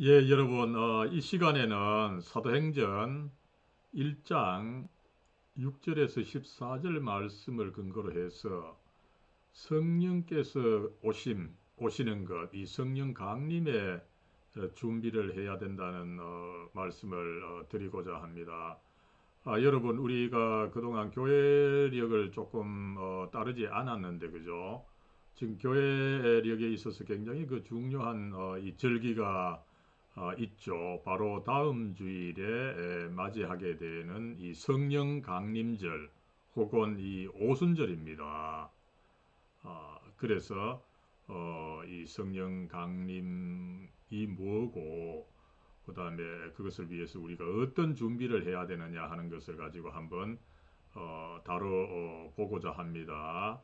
예, 여러분, 어, 이 시간에는 사도행전 1장 6절에서 14절 말씀을 근거로 해서 성령께서 오심, 오시는 것, 이 성령 강림의 어, 준비를 해야 된다는 어, 말씀을 어, 드리고자 합니다. 아, 여러분, 우리가 그동안 교회력을 조금 어, 따르지 않았는데, 그죠? 지금 교회력에 있어서 굉장히 그 중요한 어, 이 절기가 어, 있죠. 바로 다음 주일에 에, 맞이하게 되는 이 성령 강림절 혹은 이 오순절입니다. 아, 그래서 어, 이 성령 강림이 뭐고 그 다음에 그것을 위해서 우리가 어떤 준비를 해야 되느냐 하는 것을 가지고 한번 어, 다뤄보고자 합니다.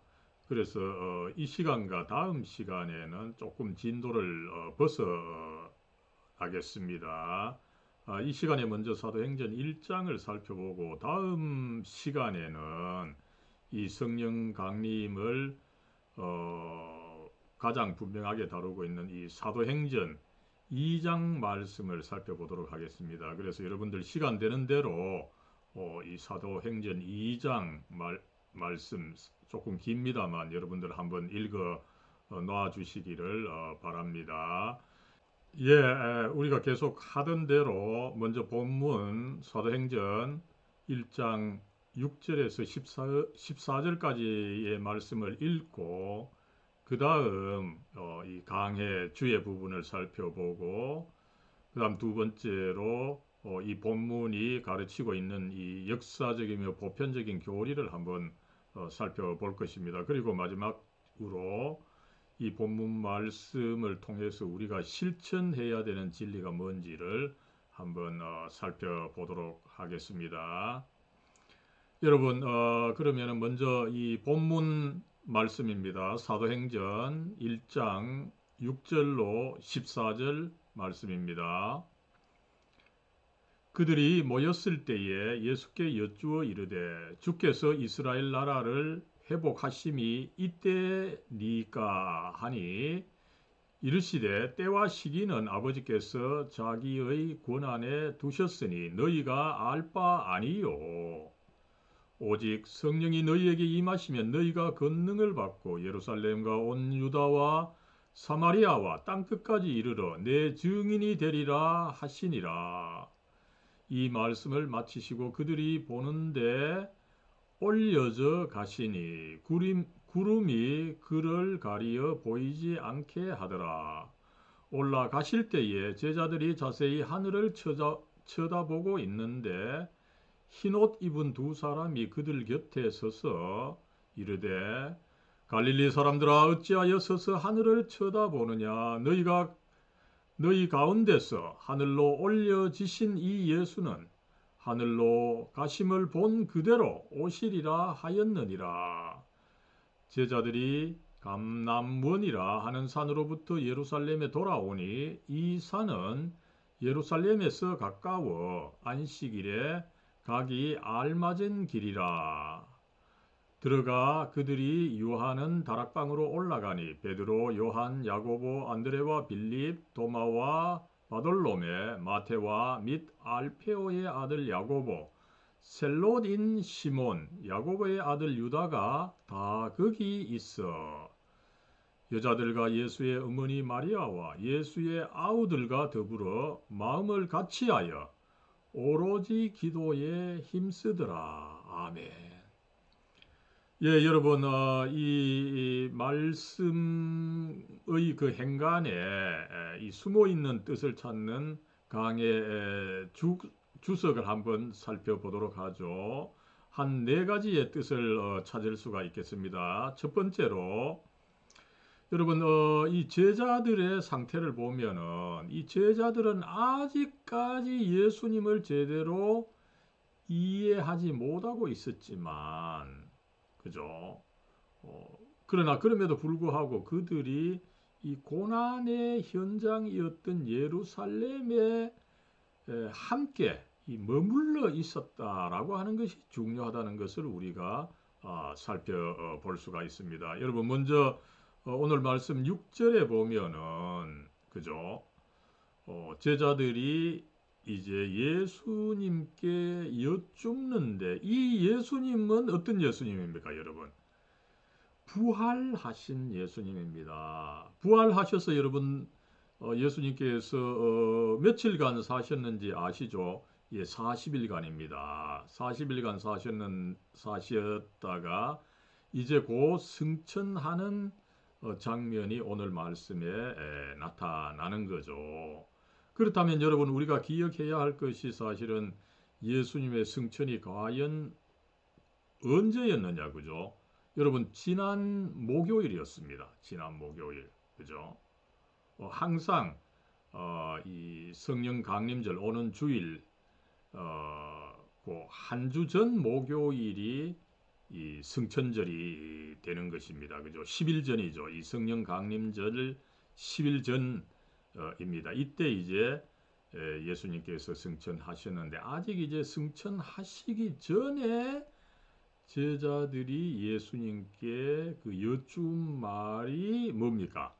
그래서 어, 이 시간과 다음 시간에는 조금 진도를 어, 벗어 하겠습니다. 아, 이 시간에 먼저 사도행전 1장을 살펴보고 다음 시간에는 이 성령 강림을 어, 가장 분명하게 다루고 있는 이 사도행전 2장 말씀을 살펴보도록 하겠습니다. 그래서 여러분들 시간 되는 대로 어, 이 사도행전 2장 말, 말씀 조금 깁니다만 여러분들 한번 읽어 어, 놔 주시기를 어, 바랍니다. 예, 우리가 계속 하던 대로 먼저 본문 사도행전 1장 6절에서 14, 14 절까지의 말씀을 읽고 그 다음 어, 이 강해 주의 부분을 살펴보고 그 다음 두 번째로 어, 이 본문이 가르치고 있는 이 역사적이며 보편적인 교리를 한번 어, 살펴볼 것입니다. 그리고 마지막으로 이 본문 말씀을 통해서 우리가 실천해야 되는 진리가 뭔지를 한번 어, 살펴보도록 하겠습니다. 여러분, 어, 그러면 먼저 이 본문 말씀입니다. 사도행전 1장 6절로 14절 말씀입니다. 그들이 모였을 때에 예수께 여쭈어 이르되 주께서 이스라엘 나라를 회복하심이 이때니까 하니 이르시되 때와 시기는 아버지께서 자기의 권한에 두셨으니 너희가 알 바 아니요 오직 성령이 너희에게 임하시면 너희가 권능을 받고 예루살렘과 온 유다와 사마리아와 땅끝까지 이르러 내 증인이 되리라 하시니라. 이 말씀을 마치시고 그들이 보는데 올려져 가시니 구름, 구름이 그를 가리어 보이지 않게 하더라. 올라가실 때에 제자들이 자세히 하늘을 쳐다, 쳐다보고 있는데 흰옷 입은 두 사람이 그들 곁에 서서 이르되 갈릴리 사람들아 어찌하여 서서 하늘을 쳐다보느냐 너희가 너희 가운데서 하늘로 올려지신 이 예수는 하늘로 가심을 본 그대로 오시리라 하였느니라. 제자들이 감남원이라 하는 산으로부터 예루살렘에 돌아오니 이 산은 예루살렘에서 가까워 안식일에 가기 알맞은 길이라. 들어가 그들이 유하는 다락방으로 올라가니 베드로, 요한, 야고보, 안드레와 빌립, 도마와 바돌롬의 마테와 및 알페오의 아들 야고보, 셀롯인 시몬, 야고보의 아들 유다가 다 거기 있어. 여자들과 예수의 어머니 마리아와 예수의 아우들과 더불어 마음을 같이하여 오로지 기도에 힘쓰더라. 아멘. 예, 여러분, 어, 이, 이, 말씀의 그 행간에 이 숨어 있는 뜻을 찾는 강의 주, 주석을 한번 살펴보도록 하죠. 한 네 가지의 뜻을 어, 찾을 수가 있겠습니다. 첫 번째로, 여러분, 어, 이 제자들의 상태를 보면은, 이 제자들은 아직까지 예수님을 제대로 이해하지 못하고 있었지만, 그죠? 어, 그러나 그럼에도 불구하고 그들이 이 고난의 현장이었던 예루살렘에 함께 머물러 있었다라고 하는 것이 중요하다는 것을 우리가 아, 살펴볼 수가 있습니다. 여러분 먼저 어, 오늘 말씀 6절에 보면은 그죠? 어, 제자들이 이제 예수님께 여쭙는데 이 예수님은 어떤 예수님입니까, 여러분? 부활하신 예수님입니다. 부활하셔서 여러분 어, 예수님께서 어, 며칠간 사셨는지 아시죠? 예, 40일간입니다. 40일간 사셨는 사셨다가 이제 곧 승천하는 어, 장면이 오늘 말씀에 에, 나타나는 거죠. 그렇다면 여러분 우리가 기억해야 할 것이 사실은 예수님의 승천이 과연 언제였느냐 그죠? 여러분 지난 목요일이었습니다. 지난 목요일 그죠? 어, 항상 어, 이 성령 강림절 오는 주일 어, 그 한 주 전 목요일이 이 승천절이 되는 것입니다. 그죠? 10일 전이죠. 이 성령 강림절 10일 전 입니다. 이때 이제 예수님께서 승천하셨는데 아직 이제 승천하시기 전에 제자들이 예수님께 그 여쭌 말이 뭡니까?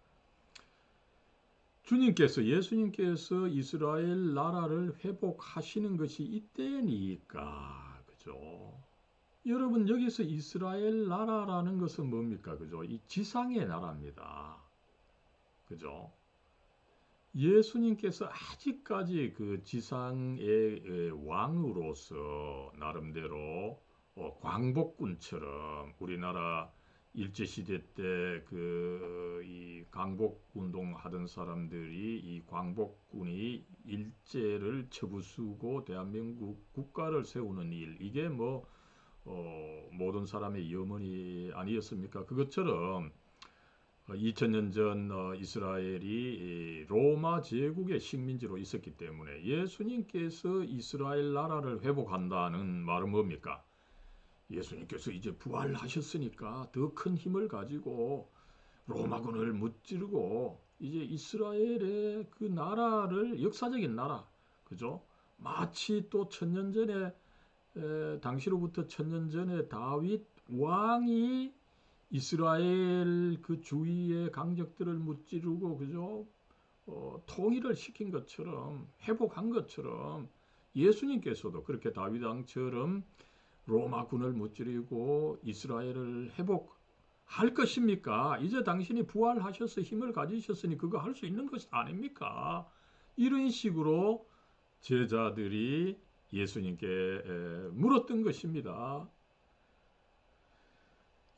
주님께서 예수님께서 이스라엘 나라를 회복하시는 것이 이때니까 그죠? 여러분 여기서 이스라엘 나라라는 것은 뭡니까? 그죠? 이 지상의 나라입니다. 그죠? 예수님께서 아직까지 그 지상의 왕으로서 나름대로 어, 광복군처럼 우리나라 일제시대 때 그 이 광복 운동 하던 사람들이 이 광복군이 일제를 처부수고 대한민국 국가를 세우는 일 이게 뭐 어, 모든 사람의 염원이 아니었습니까? 그것처럼 2000년 어, 전 어, 이스라엘이 로마 제국의 식민지로 있었기 때문에 예수님께서 이스라엘 나라를 회복한다는 말은 뭡니까? 예수님께서 이제 부활하셨으니까 더 큰 힘을 가지고 로마군을 무찌르고 이제 이스라엘의 그 나라를 역사적인 나라 그죠? 마치 또 천년 전에 에, 당시로부터 천년 전에 다윗 왕이 이스라엘 그 주위의 강적들을 무찌르고 그죠? 어, 통일을 시킨 것처럼 회복한 것처럼 예수님께서도 그렇게 다윗 왕처럼 로마군을 무찌르고 이스라엘을 회복할 것입니까? 이제 당신이 부활하셔서 힘을 가지셨으니 그거 할 수 있는 것 아닙니까? 이런 식으로 제자들이 예수님께 물었던 것입니다.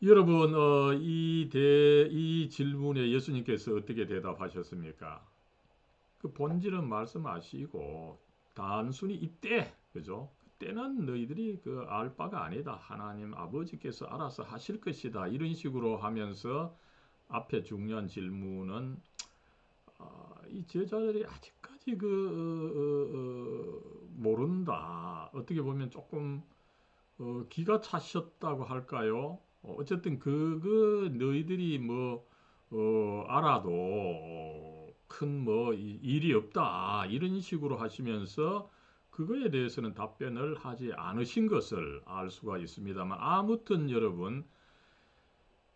여러분, 어, 이, 대, 이 질문에 예수님께서 어떻게 대답하셨습니까? 그 본질은 말씀하시고, 단순히 이때, 그죠? 때는 너희들이 그 알 바가 아니다. 하나님 아버지께서 알아서 하실 것이다. 이런 식으로 하면서 앞에 중요한 질문은 어, 이 제자들이 아직까지 그 어, 어, 어 모른다. 어떻게 보면 조금 어, 기가 차셨다고 할까요? 어, 어쨌든 그, 그 너희들이 뭐 알아도 큰 뭐 일이 없다. 이런 식으로 하시면서 그거에 대해서는 답변을 하지 않으신 것을 알 수가 있습니다만 아무튼 여러분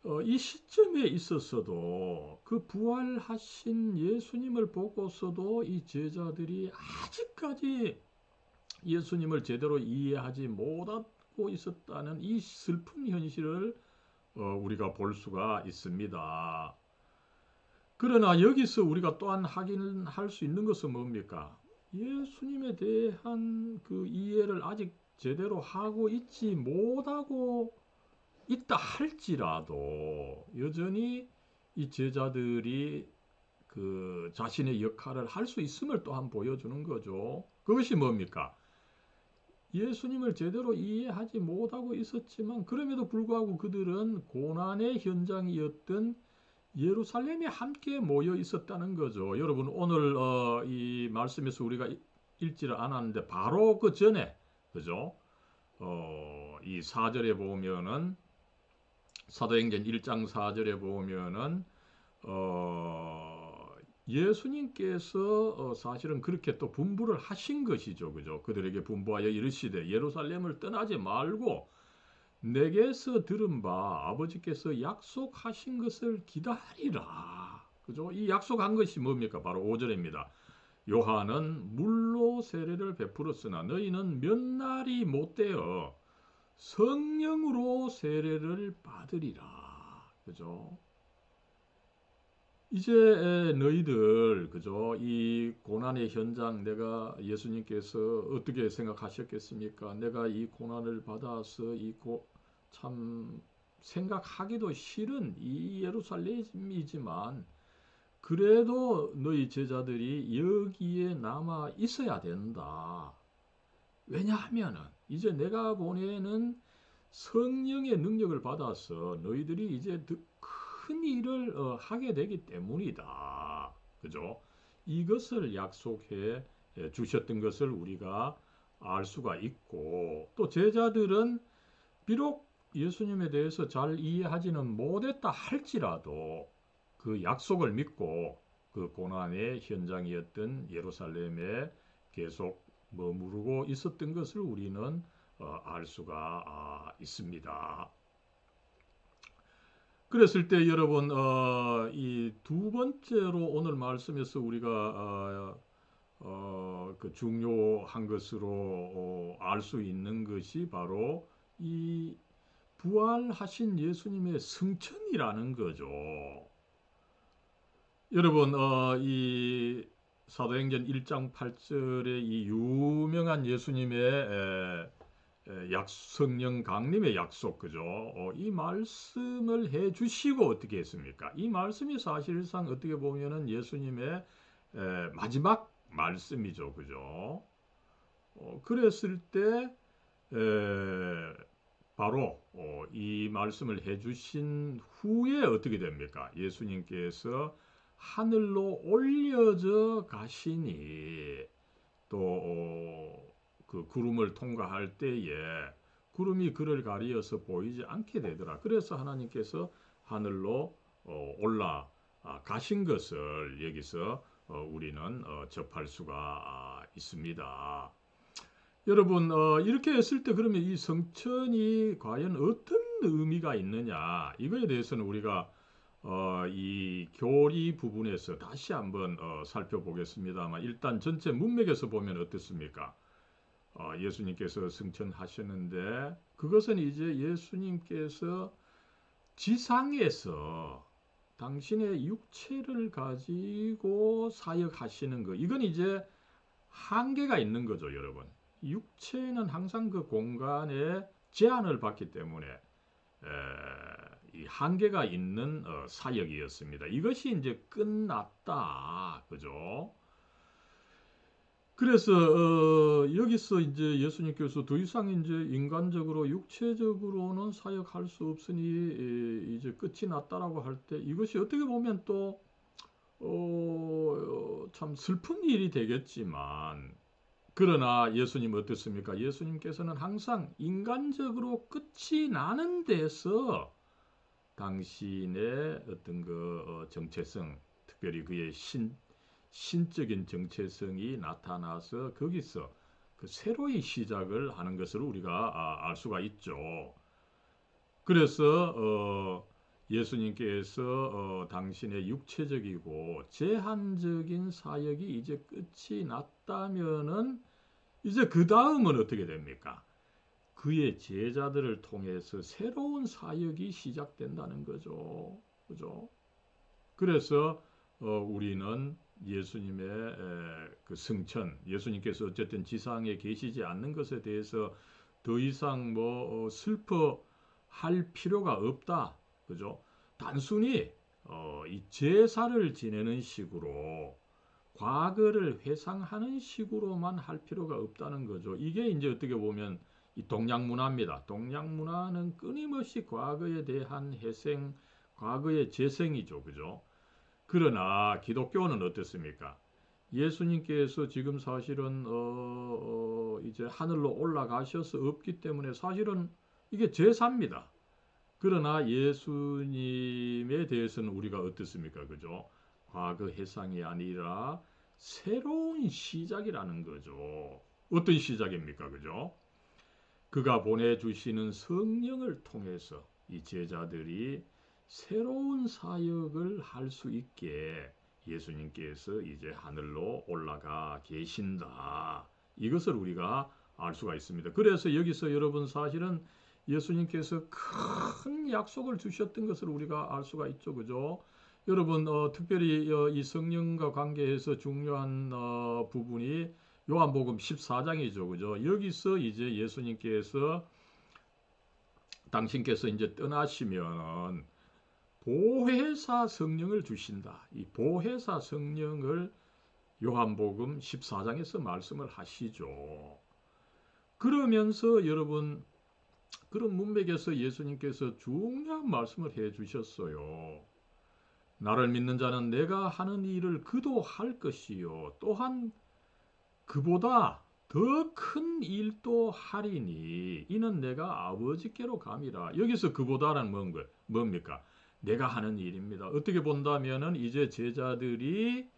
어, 이 시점에 있었어도 그 부활하신 예수님을 보고서도 이 제자들이 아직까지 예수님을 제대로 이해하지 못하고 있었다는 이 슬픈 현실을 어, 우리가 볼 수가 있습니다. 그러나 여기서 우리가 또한 확인할 수 있는 것은 뭡니까? 예수님에 대한 그 이해를 아직 제대로 하고 있지 못하고 있다 할지라도 여전히 이 제자들이 그 자신의 역할을 할 수 있음을 또한 보여주는 거죠. 그것이 뭡니까? 예수님을 제대로 이해하지 못하고 있었지만 그럼에도 불구하고 그들은 고난의 현장이었던 예루살렘에 함께 모여 있었다는 거죠. 여러분 오늘 어, 이 말씀에서 우리가 읽지를 않았는데 바로 그 전에 그죠? 어, 이 4절에 보면은 사도행전 1장 4절에 보면은 어, 예수님께서 어, 사실은 그렇게 또 분부를 하신 것이죠. 그죠? 그들에게 분부하여 이르시되 예루살렘을 떠나지 말고 내게서 들은 바 아버지께서 약속하신 것을 기다리라. 그죠? 이 약속한 것이 뭡니까? 바로 5절입니다. 요한은 물로 세례를 베풀었으나 너희는 몇 날이 못 되어 성령으로 세례를 받으리라. 그죠? 이제 너희들 그죠? 이 고난의 현장 내가 예수님께서 어떻게 생각하셨겠습니까? 내가 이 고난을 받아서 이참 생각하기도 싫은 이 예루살렘이지만 그래도 너희 제자들이 여기에 남아 있어야 된다. 왜냐하면은 이제 내가 보내는 성령의 능력을 받아서 너희들이 이제 큰 일을 어, 하게 되기 때문이다. 그죠? 이것을 약속해 주셨던 것을 우리가 알 수가 있고 또 제자들은 비록 예수님에 대해서 잘 이해하지는 못했다 할지라도 그 약속을 믿고 그 고난의 현장이었던 예루살렘에 계속 머무르고 있었던 것을 우리는 어, 알 수가 아, 있습니다. 그랬을 때 여러분 어, 이 두 번째로 오늘 말씀에서 우리가 어, 어, 그 중요한 것으로 어, 알수 있는 것이 바로 이 부활하신 예수님의 승천이라는 거죠. 여러분, 어, 이 사도행전 1장 8절의 이 유명한 예수님의 에, 에, 약 성령 강림의 약속 그죠? 어, 이 말씀을 해 주시고 어떻게 했습니까? 이 말씀이 사실상 어떻게 보면은 예수님의 에, 마지막 말씀이죠. 그죠? 어, 그랬을 때 바로 어, 이 말씀을 해 주신 후에 어떻게 됩니까? 예수님께서 하늘로 올려져 가시니 또 그 어, 구름을 통과할 때에 구름이 그를 가리어서 보이지 않게 되더라. 그래서 하나님께서 하늘로 어, 올라 가신 것을 여기서 우리는 접할 수가 있습니다. 여러분 어, 이렇게 했을 때 그러면 이 성천이 과연 어떤 의미가 있느냐 이거에 대해서는 우리가 어, 이 교리 부분에서 다시 한번 어, 살펴보겠습니다만 일단 전체 문맥에서 보면 어떻습니까? 어, 예수님께서 승천하셨는데 그것은 이제 예수님께서 지상에서 당신의 육체를 가지고 사역하시는 거 이건 이제 한계가 있는 거죠, 여러분. 육체는 항상 그 공간에 제한을 받기 때문에 에, 이 한계가 있는 어, 사역이었습니다. 이것이 이제 끝났다, 그죠? 그래서 어, 여기서 이제 예수님께서 더 이상 이제 인간적으로 육체적으로는 사역할 수 없으니 이제 끝이 났다라고 할 때 이것이 어떻게 보면 또 어, 참 슬픈 일이 되겠지만 그러나 예수님 어떻습니까? 예수님께서는 항상 인간적으로 끝이 나는 데서 당신의 어떤 그 어, 정체성, 특별히 그의 신, 신적인 정체성이 나타나서 거기서 그 새로이 시작을 하는 것을 우리가 아, 알 수가 있죠. 그래서 어, 예수님께서 어, 당신의 육체적이고 제한적인 사역이 이제 끝이 났다면은 이제 그 다음은 어떻게 됩니까? 그의 제자들을 통해서 새로운 사역이 시작된다는 거죠. 그죠? 그래서 어, 우리는 예수님의 에, 그 승천, 예수님께서 어쨌든 지상에 계시지 않는 것에 대해서 더 이상 뭐 어, 슬퍼할 필요가 없다. 그죠? 단순히 어, 이 제사를 지내는 식으로 과거를 회상하는 식으로만 할 필요가 없다는 거죠. 이게 이제 어떻게 보면 이 동양 문화입니다. 동양 문화는 끊임없이 과거에 대한 회생, 과거의 재생이죠. 그죠? 그러나 기독교는 어떻습니까? 예수님께서 지금 사실은 어, 어, 이제 하늘로 올라가셔서 없기 때문에 사실은 이게 제사입니다. 그러나 예수님에 대해서는 우리가 어떻습니까? 그죠? 과거 해상이 아니라 새로운 시작이라는 거죠. 어떤 시작입니까? 그죠? 그가 보내주시는 성령을 통해서 이 제자들이 새로운 사역을 할 수 있게 예수님께서 이제 하늘로 올라가 계신다. 이것을 우리가 알 수가 있습니다. 그래서 여기서 여러분 사실은 예수님께서 큰 약속을 주셨던 것을 우리가 알 수가 있죠. 그죠? 여러분 어, 특별히 어, 이 성령과 관계해서 중요한 어, 부분이 요한복음 14장이죠. 그죠? 여기서 이제 예수님께서 당신께서 이제 떠나시면 보혜사 성령을 주신다. 이 보혜사 성령을 요한복음 14장에서 말씀을 하시죠. 그러면서 여러분 그런 문맥에서 예수님께서 중요한 말씀을 해 주셨어요. 나를 믿는 자는 내가 하는 일을 그도 할 것이요. 또한 그보다 더 큰 일도 하리니 이는 내가 아버지께로 감이라. 여기서 그보다라는 뭔가, 뭡니까? 내가 하는 일입니다. 어떻게 본다면은 이제 제자들이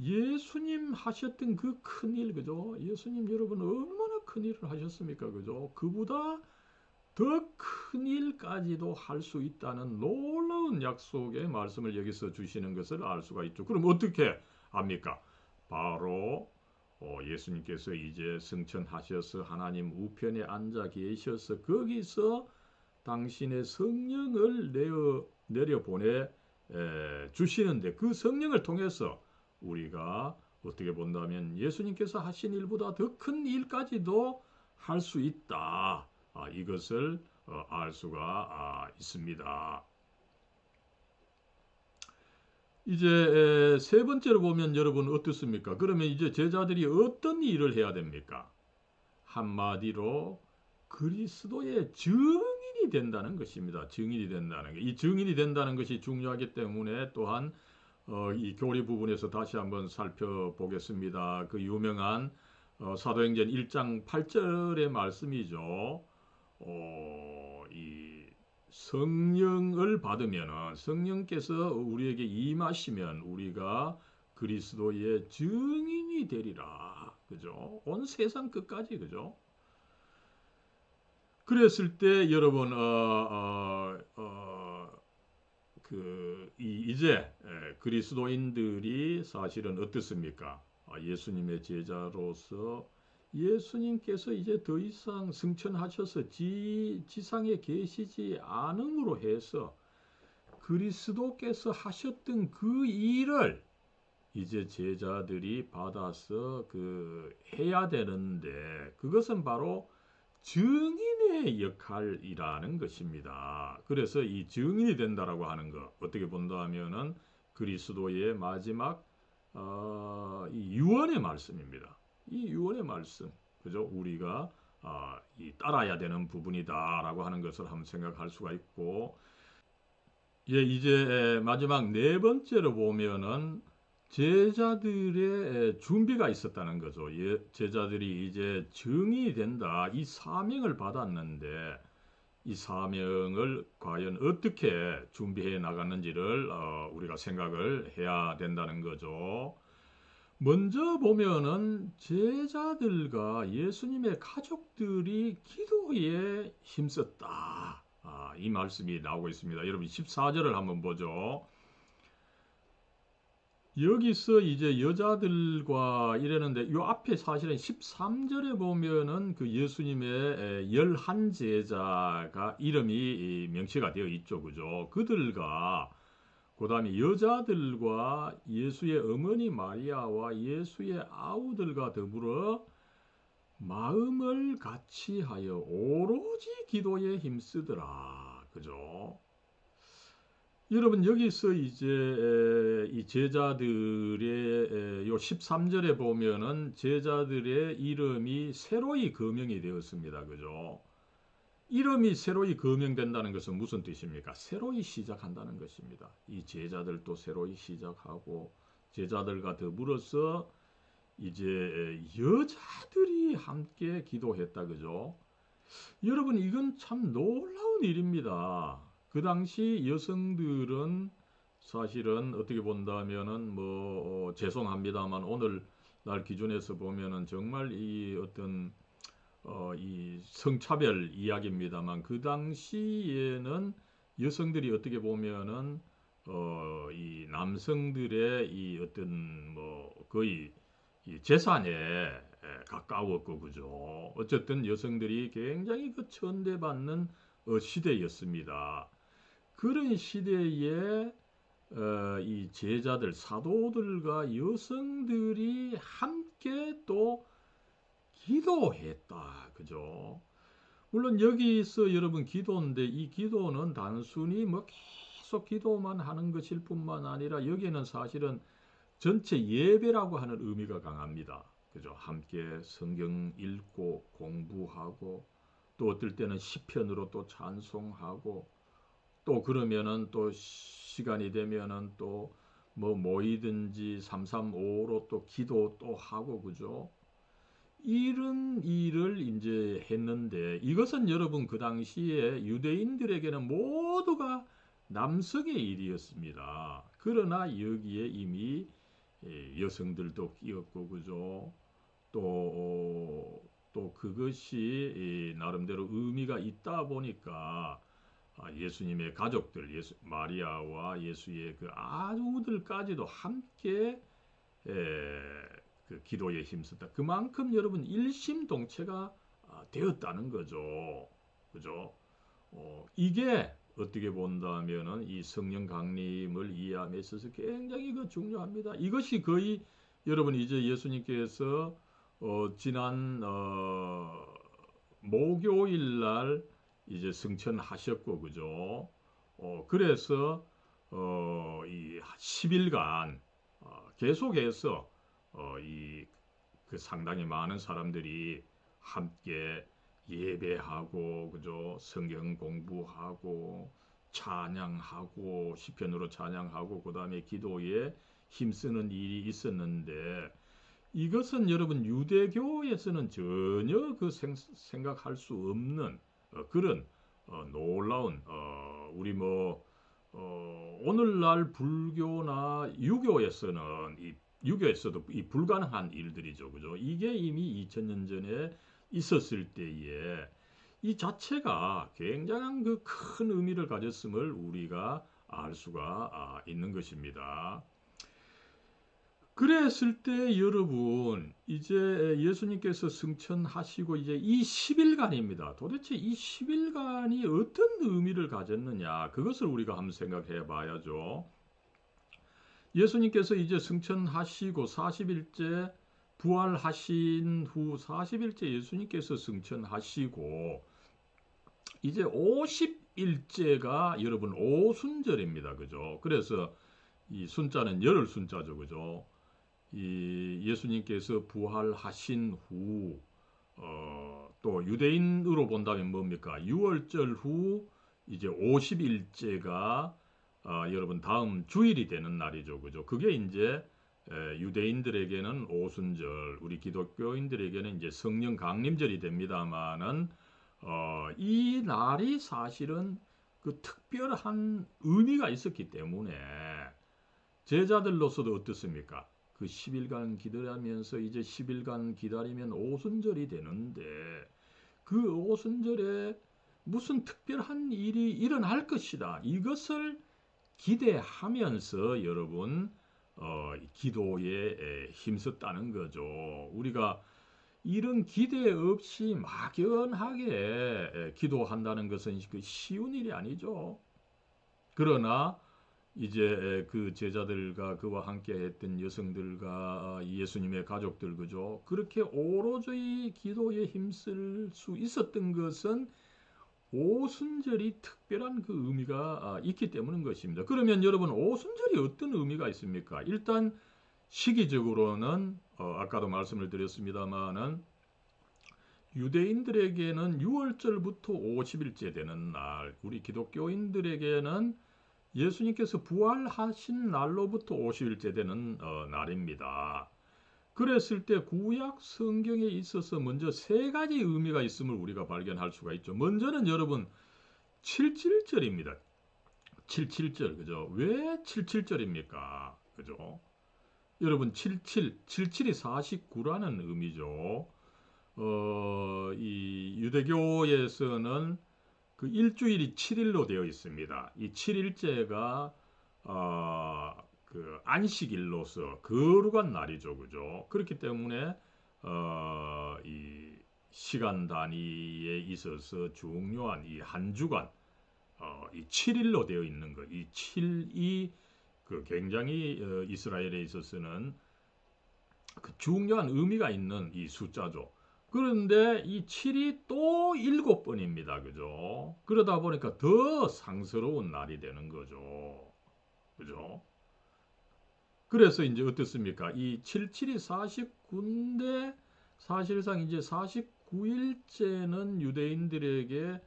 예수님 하셨던 그 큰 일, 그죠? 예수님 여러분 얼마나 큰 일을 하셨습니까? 그죠? 그보다 더 큰 일까지도 할 수 있다는 놀라운 약속의 말씀을 여기서 주시는 것을 알 수가 있죠. 그럼 어떻게 압니까? 바로 어, 예수님께서 이제 승천하셔서 하나님 우편에 앉아 계셔서 거기서 당신의 성령을 내어, 내려 보내 주시는데 그 성령을 통해서 우리가 어떻게 본다면 예수님께서 하신 일보다 더 큰 일까지도 할 수 있다. 아, 이것을 어, 알 수가 아, 있습니다. 이제 세 번째로 보면 여러분 어떻습니까? 그러면 이제 제자들이 어떤 일을 해야 됩니까? 한마디로 그리스도의 증 인이 된다는 것입니다. 증인이 된다는 게. 이 증인이 된다는 것이 중요하기 때문에 또한 어, 이 교리 부분에서 다시 한번 살펴보겠습니다. 그 유명한 어, 사도행전 1장 8절의 말씀이죠. 어, 이 성령을 받으면 성령께서 우리에게 임하시면 우리가 그리스도의 증인이 되리라. 그죠? 온 세상 끝까지 그죠? 그랬을 때 여러분 어, 어, 어, 그 이, 제 그리스도인들이 사실은 어떻습니까? 아, 예수님의 제자로서 예수님께서 이제 더 이상 승천하셔서 지, 지상에 계시지 않음으로 해서 그리스도께서 하셨던 그 일을 이제 제자들이 받아서 그 해야 되는데 그것은 바로 증인의 역할이라는 것입니다. 그래서 이 증인이 된다라고 하는 것 어떻게 본다면은 그리스도의 마지막 어, 이 유언의 말씀입니다. 이 유언의 말씀, 그죠? 우리가 아, 이 따라야 되는 부분이다라고 하는 것을 한번 생각할 수가 있고, 예, 이제 마지막 네 번째로 보면은 제자들의 준비가 있었다는 거죠. 예, 제자들이 이제 증이 된다. 이 사명을 받았는데 이 사명을 과연 어떻게 준비해 나갔는지를 어, 우리가 생각을 해야 된다는 거죠. 먼저 보면은 제자들과 예수님의 가족들이 기도에 힘썼다. 아, 이 말씀이 나오고 있습니다. 여러분 14절을 한번 보죠. 여기서 이제 여자들과 이랬는데 요 앞에 사실은 13절에 보면은 그 예수님의 열한 제자가 이름이 명시가 되어 있죠. 그죠? 그들과 그 다음에 여자들과 예수의 어머니 마리아와 예수의 아우들과 더불어 마음을 같이 하여 오로지 기도에 힘쓰더라. 그죠? 여러분 여기서 이제 이 제자들의 요 13절에 보면은 제자들의 이름이 새로이 거명이 되었습니다. 그죠? 이름이 새로이 거명된다는 것은 무슨 뜻입니까? 새로이 시작한다는 것입니다. 이 제자들도 새로이 시작하고 제자들과 더불어서 이제 여자들이 함께 기도했다 그죠? 여러분 이건 참 놀라운 일입니다. 그 당시 여성들은 사실은 어떻게 본다면은 뭐 어, 죄송합니다만 오늘 날 기준에서 보면은 정말 이 어떤 어, 이 성차별 이야기입니다만 그 당시에는 여성들이 어떻게 보면은 어, 이 남성들의 이 어떤 뭐 거의 이 재산에 에, 가까웠고 그죠. 어쨌든 여성들이 굉장히 그 천대받는 어, 시대였습니다. 그런 시대에 어, 이 제자들 사도들과 여성들이 함께 또 기도했다. 그죠? 물론 여기서 여러분 기도인데 이 기도는 단순히 뭐 계속 기도만 하는 것일 뿐만 아니라 여기에는 사실은 전체 예배라고 하는 의미가 강합니다. 그죠? 함께 성경 읽고 공부하고 또 어떨 때는 시편으로 또 찬송하고 또 그러면은 또 시간이 되면은 또 뭐 모이든지 335로 또 기도 또 하고 그죠? 이런 일을 이제 했는데 이것은 여러분 그 당시에 유대인들에게는 모두가 남성의 일이었습니다. 그러나 여기에 이미 예, 여성들도 끼었고 그죠? 또, 또 그것이 나름대로 의미가 있다 보니까 아, 예수님의 가족들, 예수, 마리아와 예수의 그 아우들까지도 함께 그 기도에 힘썼다. 그만큼 여러분 일심동체가 아, 되었다는 거죠. 그죠? 어, 이게 어떻게 본다면은 이 성령 강림을 이해함에 있어서 굉장히 그 중요합니다. 이것이 거의 여러분 이제 예수님께서 어, 지난 어, 목요일 날 이제 승천하셨고 그죠? 어, 그래서 어, 이 10일간 어, 계속해서 어, 이그 상당히 많은 사람들이 함께 예배하고 그죠 성경 공부하고 찬양하고 시편으로 찬양하고 그다음에 기도에 힘쓰는 일이 있었는데 이것은 여러분 유대교에서는 전혀 그 생 각할 수 없는 어, 그런 어, 놀라운 어, 우리 뭐 어, 오늘날 불교나 유교에서는 이 유교에서도 이 불가능한 일들이죠. 그죠? 이게 이미 2000년 전에 있었을 때에 이 자체가 굉장한 그 큰 의미를 가졌음을 우리가 알 수가 아, 있는 것입니다. 그랬을 때 여러분 이제 예수님께서 승천하시고 이제 이 10일간입니다. 도대체 이 10일간이 어떤 의미를 가졌느냐 그것을 우리가 한번 생각해 봐야죠. 예수님께서 이제 승천하시고 40일째 부활하신 후 40일째 예수님께서 승천하시고 이제 50일째가 여러분 오순절입니다. 그죠? 그래서 이 순자는 열흘 순자죠. 그죠? 이 예수님께서 부활하신 후, 어, 또 유대인으로 본다면 뭡니까? 6월절 후 이제 50일째가 어, 여러분 다음 주일이 되는 날이죠. 그죠? 그게 이제 에, 유대인들에게는 오순절, 우리 기독교인들에게는 이제 성령 강림절이 됩니다만은 어, 이 날이 사실은 그 특별한 의미가 있었기 때문에 제자들로서도 어떻습니까? 그 10일간 기다리면서 이제 10일간 기다리면 오순절이 되는데 그 오순절에 무슨 특별한 일이 일어날 것이다. 이것을 기대하면서 여러분 어, 기도에 힘썼다는 거죠. 우리가 이런 기대 없이 막연하게 기도한다는 것은 그 쉬운 일이 아니죠. 그러나 이제 그 제자들과 그와 함께 했던 여성들과 예수님의 가족들 그죠? 그렇게 오로지 기도에 힘쓸 수 있었던 것은 오순절이 특별한 그 의미가 아, 있기 때문인 것입니다. 그러면 여러분 오순절이 어떤 의미가 있습니까? 일단 시기적으로는 어, 아까도 말씀을 드렸습니다만은 유대인들에게는 6월절부터 50일째 되는 날, 우리 기독교인들에게는 예수님께서 부활하신 날로부터 50일째 되는 어, 날입니다. 그랬을 때 구약 성경에 있어서 먼저 세 가지 의미가 있음을 우리가 발견할 수가 있죠. 먼저는 여러분 77절입니다. 77절 그죠? 왜 77절입니까? 그죠? 여러분 77 77이 49라는 의미죠. 어, 이 유대교에서는 그 일주일이 7일로 되어 있습니다. 이 7일째가 어, 그 안식일로서 거룩한 날이죠, 그죠? 그렇기 때문에 어, 이 시간 단위에 있어서 중요한 이 한 주간 어, 이 7일로 되어 있는 것, 이 7이 그 굉장히 어, 이스라엘에 있어서는 그 중요한 의미가 있는 이 숫자죠. 그런데 이 7이 또 7번입니다. 그죠? 그러다 보니까 더 상스러운 날이 되는 거죠. 그죠? 그래서 이제 어떻습니까? 이 77이 49인데 사실상 이제 49일째는 유대인들에게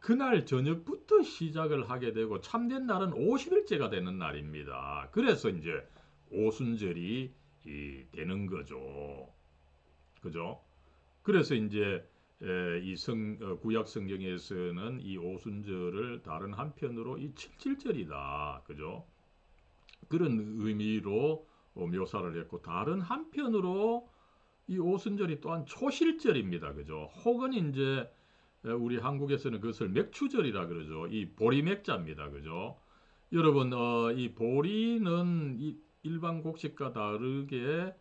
그날 저녁부터 시작을 하게 되고 참된 날은 50일째가 되는 날입니다. 그래서 이제 오순절이 되는 거죠. 그죠? 그래서 이제 이 성, 어, 구약 성경에서는 이 오순절을 다른 한편으로 이 칠칠절이다. 그죠? 그런 의미로 어, 묘사를 했고 다른 한편으로 이 오순절이 또한 초실절입니다. 그죠? 혹은 이제 우리 한국에서는 그것을 맥추절이라 그러죠. 이 보리 맥자입니다. 그죠? 여러분, 어, 이 보리는 이 일반 곡식과 다르게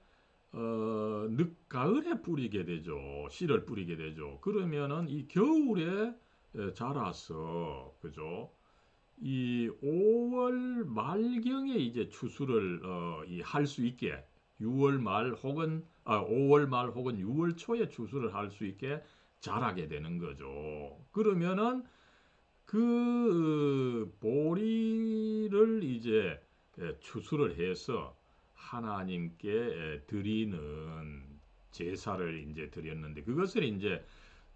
어, 늦가을에 뿌리게 되죠. 씨를 뿌리게 되죠. 그러면은 이 겨울에 자라서 그죠? 이 5월 말경에 이제 추수를 어, 할 수 있게 6월 말 혹은 아, 5월 말 혹은 6월 초에 추수를 할 수 있게 자라게 되는 거죠. 그러면은 그 보리를 이제 추수를 해서 하나님께 드리는 제사를 이제 드렸는데 그것을 이제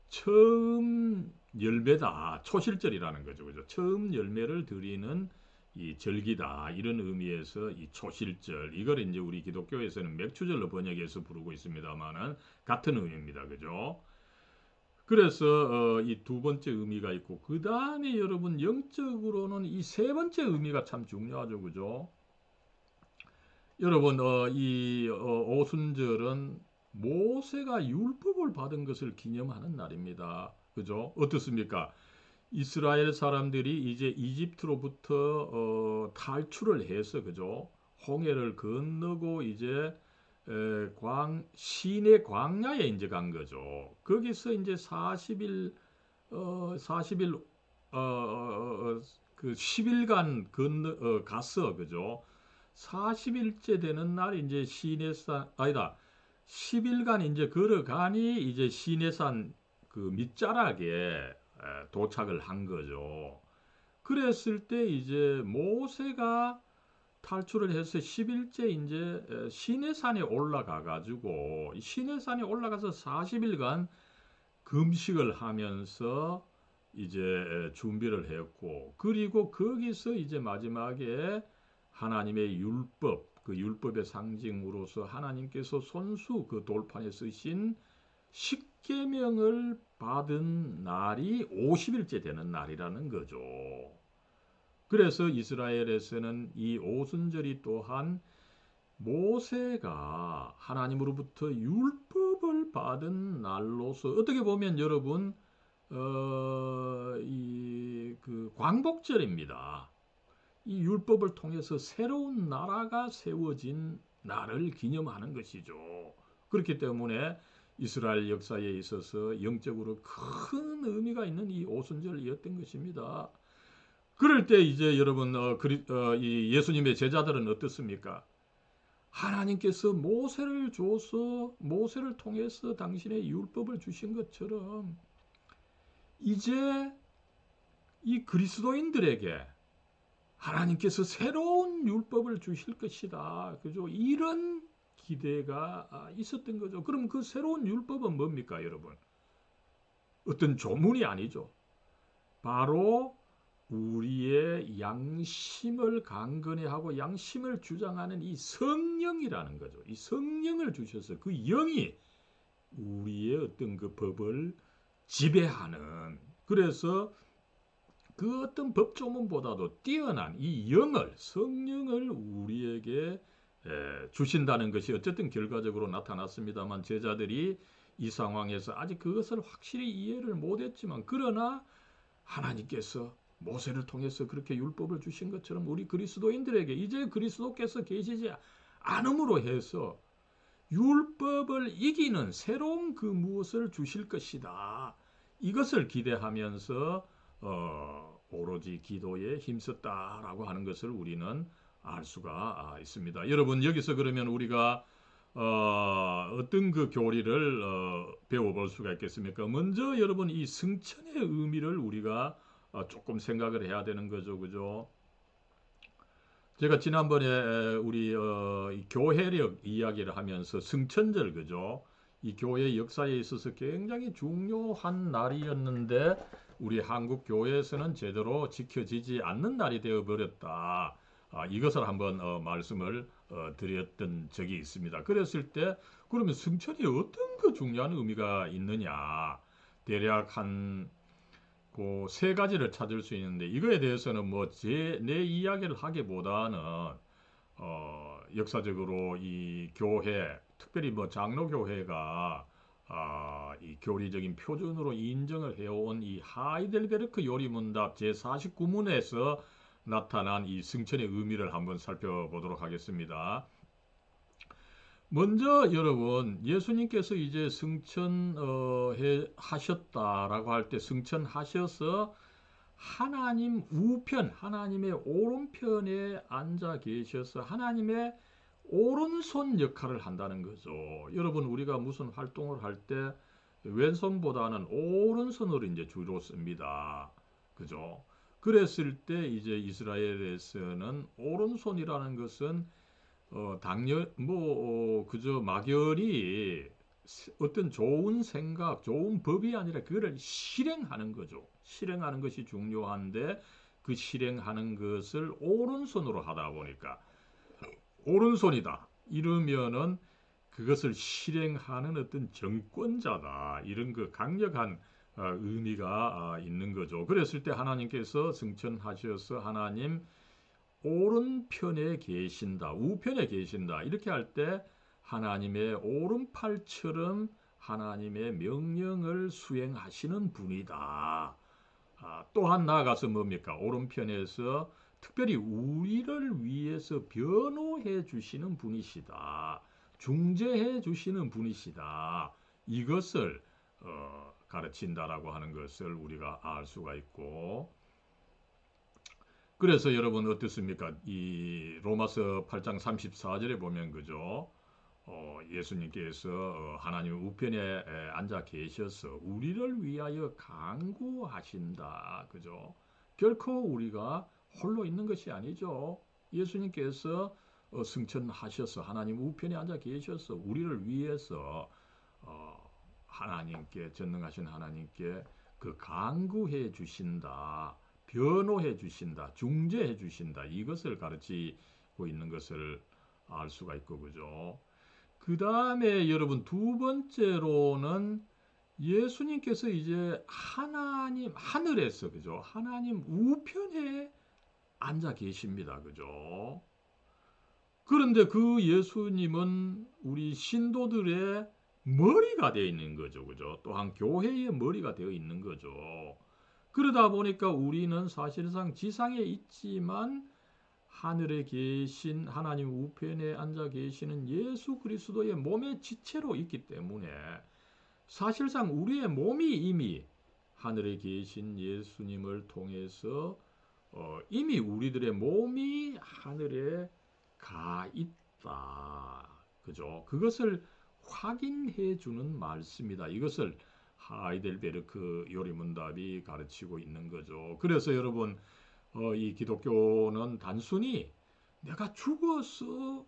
처음 열매다 초실절이라는 거죠, 그죠? 처음 열매를 드리는 이 절기다 이런 의미에서 이 초실절 이걸 이제 우리 기독교에서는 맥추절로 번역해서 부르고 있습니다만은 같은 의미입니다, 그죠? 그래서 어, 이 두 번째 의미가 있고 그 다음에 여러분 영적으로는 이 세 번째 의미가 참 중요하죠, 그죠? 여러분 어, 이 어, 오순절은 모세가 율법을 받은 것을 기념하는 날입니다. 그죠? 어떻습니까? 이스라엘 사람들이 이제 이집트로부터 어, 탈출을 해서 그죠? 홍해를 건너고 이제 에, 광 시내 광야에 이제 간 거죠. 거기서 이제 40일 어 40일 어, 어, 어, 그 10일간 건너 어, 갔어. 그죠? 40일째 되는 날 이제 시내산 아니다. 10일간 이제 걸어가니 이제 시내산 그 밑자락에 도착을 한 거죠. 그랬을 때 이제 모세가 탈출을 해서 10일째 이제 시내산에 올라가 가지고 시내산에 올라가서 40일간 금식을 하면서 이제 준비를 했고 그리고 거기서 이제 마지막에 하나님의 율법, 그 율법의 상징으로서 하나님께서 손수 그 돌판에 쓰신 십계명을 받은 날이 50일째 되는 날이라는 거죠. 그래서 이스라엘에서는 이 오순절이 또한 모세가 하나님으로부터 율법을 받은 날로서 어떻게 보면 여러분 어, 이 그 광복절입니다. 이 율법을 통해서 새로운 나라가 세워진 날을 기념하는 것이죠. 그렇기 때문에 이스라엘 역사에 있어서 영적으로 큰 의미가 있는 이 오순절이었던 것입니다. 그럴 때 이제 여러분 어, 그리, 어, 이 예수님의 제자들은 어떻습니까? 하나님께서 모세를 줘서 모세를 통해서 당신의 율법을 주신 것처럼 이제 이 그리스도인들에게 하나님께서 새로운 율법을 주실 것이다. 그죠? 이런 기대가 아, 있었던 거죠. 그럼 그 새로운 율법은 뭡니까, 여러분? 어떤 조문이 아니죠. 바로 우리의 양심을 강건해하고 양심을 주장하는 이 성령이라는 거죠. 이 성령을 주셔서 그 영이 우리의 어떤 그 법을 지배하는 그래서 그 어떤 법조문보다도 뛰어난 이 영을 성령을 우리에게 주신다는 것이 어쨌든 결과적으로 나타났습니다만 제자들이 이 상황에서 아직 그것을 확실히 이해를 못했지만 그러나 하나님께서 모세를 통해서 그렇게 율법을 주신 것처럼 우리 그리스도인들에게 이제 그리스도께서 계시지 않음으로 해서 율법을 이기는 새로운 그 무엇을 주실 것이다. 이것을 기대하면서 어, 오로지 기도에 힘썼다라고 하는 것을 우리는 알 수가 아, 있습니다. 여러분 여기서 그러면 우리가 어, 어떤 그 교리를 어, 배워볼 수가 있겠습니까? 먼저 여러분 이 승천의 의미를 우리가 어, 조금 생각을 해야 되는 거죠, 그죠? 제가 지난번에 우리 어, 교회력 이야기를 하면서 승천절 그죠? 이 교회 역사에 있어서 굉장히 중요한 날이었는데 우리 한국 교회에서는 제대로 지켜지지 않는 날이 되어 버렸다. 아, 이것을 한번 어, 말씀을 어, 드렸던 적이 있습니다. 그랬을 때 그러면 승천이 어떤 그 중요한 의미가 있느냐? 대략 한 그 세 가지를 찾을 수 있는데 이거에 대해서는 뭐 제 내 이야기를 하기보다는 어, 역사적으로 이 교회 특별히 뭐 장로교회가 아, 이 교리적인 표준으로 인정을 해온 이 하이델베르크 요리문답 제49문에서 나타난 이 승천의 의미를 한번 살펴보도록 하겠습니다. 먼저 여러분 예수님께서 이제 승천 어, 하셨다라고 할 때 승천하셔서 하나님 우편 하나님의 오른편에 앉아 계셔서 하나님의 오른손 역할을 한다는 거죠. 여러분 우리가 무슨 활동을 할 때 왼손보다는 오른손으로 이제 주로 씁니다. 그죠? 그랬을 때 이제 이스라엘에서는 오른손이라는 것은 어, 당연 뭐 어, 그저 막연히 어떤 좋은 생각, 좋은 법이 아니라 그거를 실행하는 거죠. 실행하는 것이 중요한데 그 실행하는 것을 오른손으로 하다 보니까 오른손이다. 이러면은 그것을 실행하는 어떤 정권자다. 이런 그 강력한 어, 의미가 아, 있는 거죠. 그랬을 때 하나님께서 승천하셔서 하나님 오른편에 계신다. 우편에 계신다. 이렇게 할 때 하나님의 오른팔처럼 하나님의 명령을 수행하시는 분이다. 아, 또한 나아가서 뭡니까? 오른편에서 특별히 우리를 위해서 변호해 주시는 분이시다. 중재해 주시는 분이시다. 이것을 어, 가르친다라고 하는 것을 우리가 알 수가 있고 그래서 여러분 어떻습니까? 이 로마서 8장 34절에 보면 그죠? 어, 예수님께서 어, 하나님 우편에 앉아 계셔서 우리를 위하여 강구하신다. 그죠? 결코 우리가 홀로 있는 것이 아니죠. 예수님께서 어, 승천하셔서 하나님 우편에 앉아 계셔서 우리를 위해서 어, 하나님께 전능하신 하나님께 그 강구해 주신다. 변호해 주신다. 중재해 주신다. 이것을 가르치고 있는 것을 알 수가 있고 그죠. 그 다음에 여러분 두 번째로는 예수님께서 이제 하나님 하늘에서 그죠 하나님 우편에 앉아 계십니다. 그죠? 그런데 그 예수님은 우리 신도들의 머리가 되어 있는 거죠. 그죠? 또한 교회의 머리가 되어 있는 거죠. 그러다 보니까 우리는 사실상 지상에 있지만 하늘에 계신 하나님 우편에 앉아 계시는 예수 그리스도의 몸의 지체로 있기 때문에 사실상 우리의 몸이 이미 하늘에 계신 예수님을 통해서 어, 이미 우리들의 몸이 하늘에 가 있다. 그죠? 그것을 확인해 주는 말씀이다. 이것을 하이델베르크 요리문답이 가르치고 있는 거죠. 그래서 여러분 어, 이 기독교는 단순히 내가 죽어서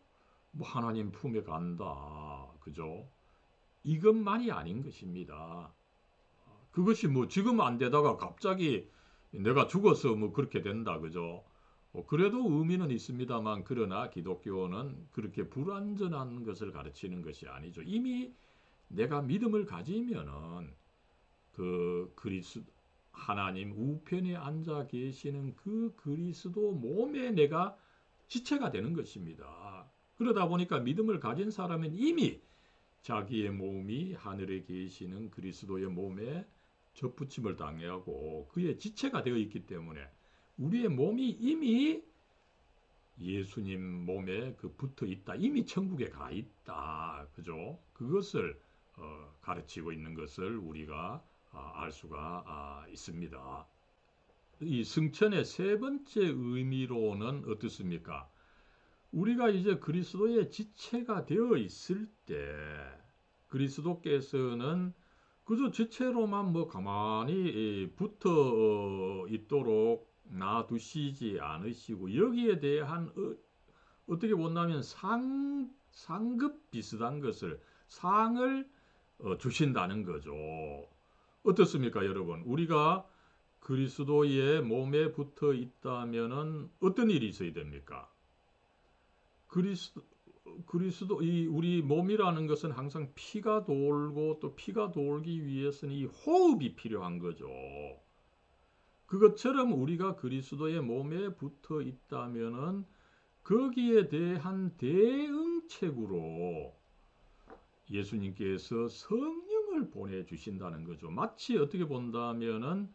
뭐 하나님 품에 간다. 그죠? 이것만이 아닌 것입니다. 그것이 뭐 지금 안 되다가 갑자기 내가 죽어서 뭐 그렇게 된다 그죠? 어, 그래도 의미는 있습니다만 그러나 기독교는 그렇게 불완전한 것을 가르치는 것이 아니죠. 이미 내가 믿음을 가지면은 그 그리스 하나님 우편에 앉아 계시는 그 그리스도 몸에 내가 지체가 되는 것입니다. 그러다 보니까 믿음을 가진 사람은 이미 자기의 몸이 하늘에 계시는 그리스도의 몸에 접붙임을 당하고 그의 지체가 되어 있기 때문에 우리의 몸이 이미 예수님 몸에 그 붙어 있다. 이미 천국에 가 있다. 그죠? 그것을 어, 가르치고 있는 것을 우리가 아, 알 수가 아, 있습니다. 이 승천의 세 번째 의미로는 어떻습니까? 우리가 이제 그리스도의 지체가 되어 있을 때 그리스도께서는 그저 지체로만 뭐 가만히 붙어 어, 있도록 놔두시지 않으시고 여기에 대한 어, 떻게 본다면 상 상급 비슷한 것을 상을 어, 주신다는 거죠. 어떻습니까, 여러분? 우리가 그리스도의 몸에 붙어 있다면은 어떤 일이 있어야 됩니까? 그리스도 그리스도 이 우리 몸이라는 것은 항상 피가 돌고 또 피가 돌기 위해서는 이 호흡이 필요한 거죠. 그것처럼 우리가 그리스도의 몸에 붙어 있다면은 거기에 대한 대응책으로 예수님께서 성령을 보내 주신다는 거죠. 마치 어떻게 본다면은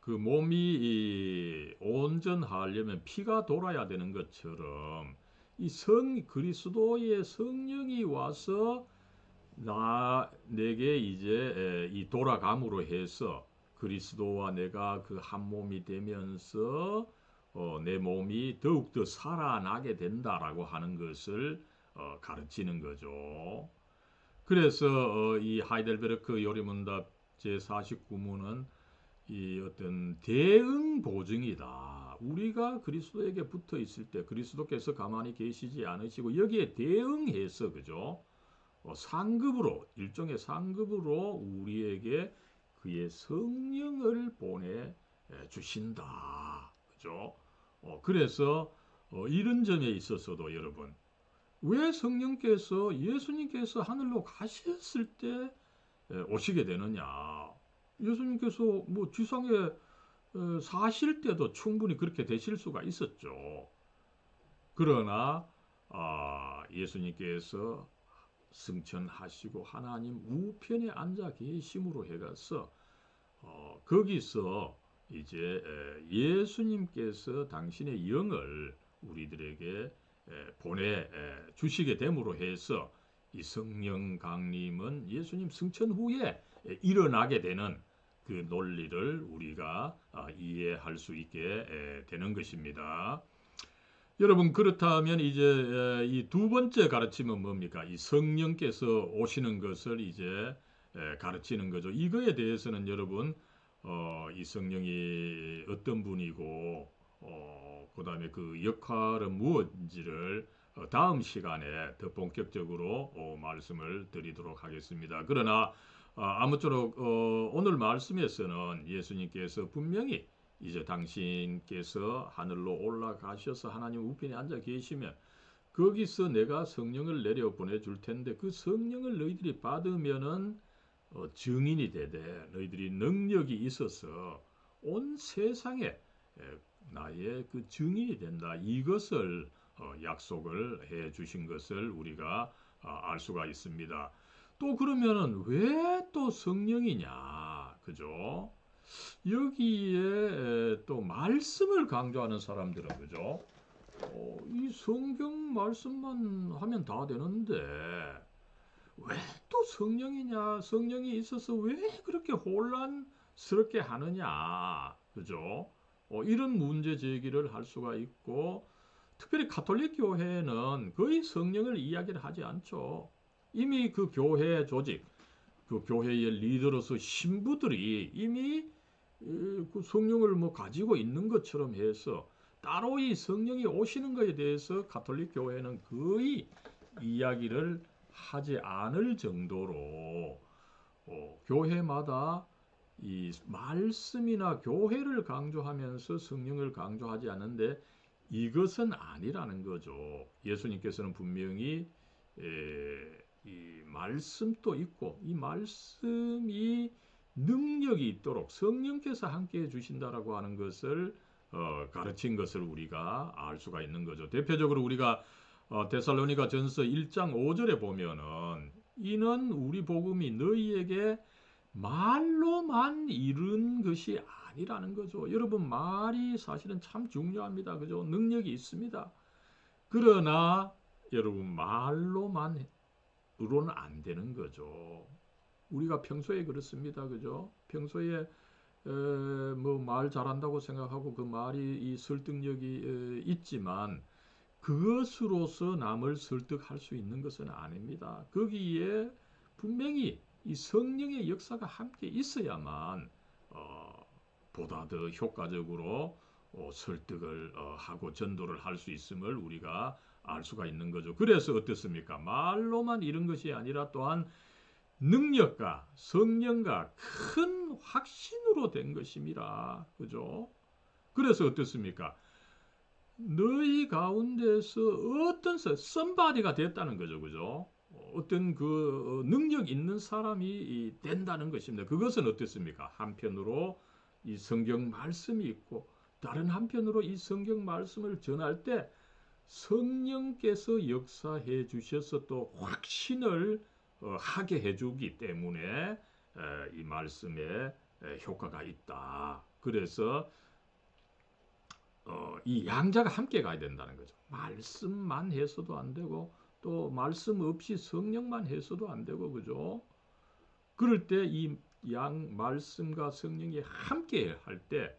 그 몸이 온전하려면 피가 돌아야 되는 것처럼 이 성 그리스도의 성령이 와서 나 내게 이제 이 돌아감으로 해서 그리스도와 내가 그 한 몸이 되면서 어, 내 몸이 더욱더 살아나게 된다라고 하는 것을 어, 가르치는 거죠. 그래서 어, 이 하이델베르크 요리문답 제 49문은 이 어떤 대응 보증이다. 우리가 그리스도에게 붙어 있을 때 그리스도께서 가만히 계시지 않으시고 여기에 대응해서 그죠? 어, 상급으로 일종의 상급으로 우리에게 그의 성령을 보내 주신다. 그죠? 어, 그래서 어, 이런 점에 있어서도 여러분 왜 성령께서 예수님께서 하늘로 가셨을 때 오시게 되느냐? 예수님께서 뭐 지상에 어, 사실 때도 충분히 그렇게 되실 수가 있었죠. 그러나 아, 예수님께서 승천하시고 하나님 우편에 앉아 계심으로 해가서 어, 거기서 이제 예수님께서 당신의 영을 우리들에게 보내 주시게 됨으로 해서 이 성령 강림은 예수님 승천 후에 일어나게 되는 그 논리를 우리가 아, 이해할 수 있게 되는 것입니다. 여러분 그렇다면 이제 이 두 번째 가르침은 뭡니까? 이 성령께서 오시는 것을 이제 가르치는 거죠. 이거에 대해서는 여러분 어, 이 성령이 어떤 분이고 어, 그다음에 그 역할은 무엇인지를 어, 다음 시간에 더 본격적으로 어, 말씀을 드리도록 하겠습니다. 그러나 아, 아무쪼록 어, 오늘 말씀에서는 예수님께서 분명히 이제 당신께서 하늘로 올라가셔서 하나님 우편에 앉아 계시면 거기서 내가 성령을 내려 보내줄 텐데 그 성령을 너희들이 받으면은 어, 증인이 되되 너희들이 능력이 있어서 온 세상에 에, 나의 그 증인이 된다. 이것을 어, 약속을 해 주신 것을 우리가 어, 알 수가 있습니다. 또 그러면은 왜 또 성령이냐? 그죠? 여기에 또 말씀을 강조하는 사람들은 그죠? 어, 이 성경 말씀만 하면 다 되는데 왜 또 성령이냐? 성령이 있어서 왜 그렇게 혼란스럽게 하느냐? 그죠? 어, 이런 문제 제기를 할 수가 있고 특별히 가톨릭 교회는 거의 성령을 이야기를 하지 않죠. 이미 그 교회 조직, 그 교회의 리더로서 신부들이 이미 그 성령을 뭐 가지고 있는 것처럼 해서 따로 이 성령이 오시는 것에 대해서 가톨릭 교회는 거의 이야기를 하지 않을 정도로 어, 교회마다 이 말씀이나 교회를 강조하면서 성령을 강조하지 않는데 이것은 아니라는 거죠. 예수님께서는 분명히 에, 이 말씀도 있고 이 말씀이 능력이 있도록 성령께서 함께 해 주신다라고 하는 것을 어, 가르친 것을 우리가 알 수가 있는 거죠. 대표적으로 우리가 어, 데살로니가 전서 1장 5절에 보면은 이는 우리 복음이 너희에게 말로만 이룬 것이 아니라는 거죠. 여러분 말이 사실은 참 중요합니다. 그죠? 능력이 있습니다. 그러나 여러분 말로만 으로는 안 되는 거죠. 우리가 평소에 그렇습니다. 그죠? 평소에 뭐 말 잘한다고 생각하고 그 말이 이 설득력이 에, 있지만 그것으로서 남을 설득할 수 있는 것은 아닙니다. 거기에 분명히 이 성령의 역사가 함께 있어야만 어, 보다 더 효과적으로 어, 설득을 어, 하고 전도를 할 수 있음을 우리가 알 수가 있는 거죠. 그래서 어떻습니까? 말로만 이런 것이 아니라 또한 능력과 성령과 큰 확신으로 된 것입니다. 그죠? 그래서 어떻습니까? 너희 가운데서 어떤 썸바디가 됐다는 거죠. 그죠? 어떤 그 능력 있는 사람이 된다는 것입니다. 그것은 어떻습니까? 한편으로 이 성경 말씀이 있고 다른 한편으로 이 성경 말씀을 전할 때 성령께서 역사해 주셔서 또 확신을 어, 하게 해주기 때문에 이 말씀에 효과가 있다. 그래서 어, 이 양자가 함께 가야 된다는 거죠. 말씀만 해서도 안 되고 또 말씀 없이 성령만 해서도 안 되고 그죠? 그럴 때 이 양 말씀과 성령이 함께 할 때